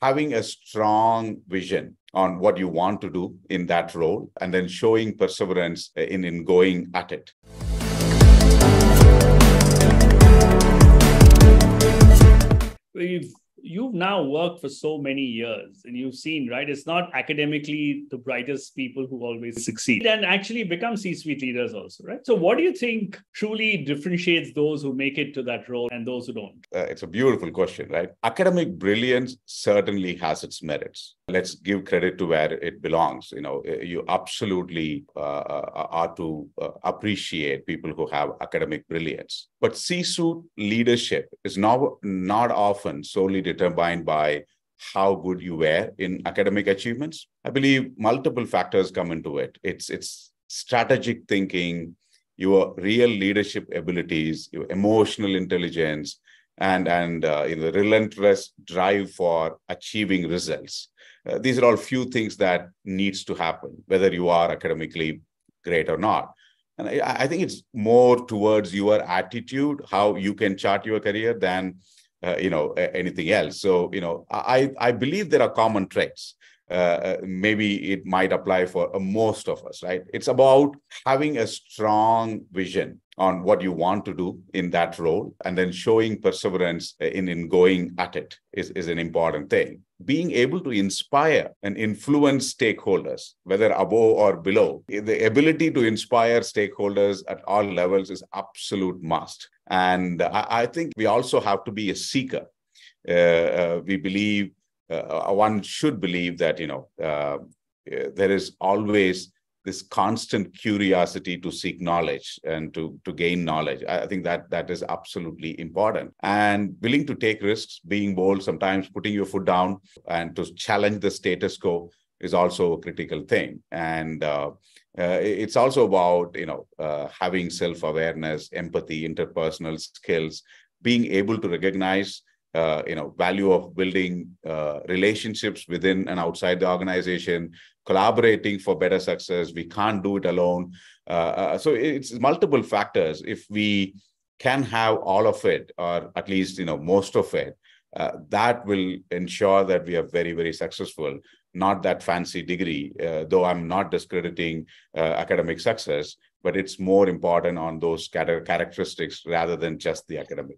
having a strong vision on what you want to do in that role and then showing perseverance in, in going at it. We've you've now worked for so many years and you've seen, right? It's not academically the brightest people who always succeed and actually become C suite leaders also, right? So, what do you think truly differentiates those who make it to that role and those who don't? Uh, it's a beautiful question, right? Academic brilliance certainly has its merits. Let's give credit to where it belongs. You know, uh, you absolutely uh, uh, are to uh, appreciate people who have academic brilliance. But C suite leadership is not, not often solely determined by how good you were in academic achievements. I believe multiple factors come into it. It's it's strategic thinking, your real leadership abilities, your emotional intelligence, and and uh, you know, relentless drive for achieving results. Uh, these are all few things that needs to happen, whether you are academically great or not. And I, I think it's more towards your attitude, how you can chart your career, than uh, you know anything else. So you know i i believe there are common traits. Uh, uh, maybe it might apply for uh, most of us right? It's about having a strong vision on what you want to do in that role and then showing perseverance in, in going at it is, is an important thing being able to inspire and influence stakeholders whether above or below the ability to inspire stakeholders at all levels is absolute must and I, think we also have to be a seeker. Uh, uh, we believe, uh, uh one should believe that, you know, uh, uh, there is always this constant curiosity to seek knowledge and to, to gain knowledge. I think that that is absolutely important. And willing to take risks, being bold, sometimes putting your foot down and to challenge the status quo is also a critical thing. And uh, uh, it's also about you know uh, having self-awareness, empathy, interpersonal skills, being able to recognize uh, you know value of building uh, relationships within and outside the organization, collaborating for better success. We can't do it alone. Uh, uh, so it's multiple factors. If we can have all of it, or at least you know most of it, uh, that will ensure that we are very very successful not that fancy degree uh, though i'm not discrediting academic success but it's more important on those characteristics rather than just the academic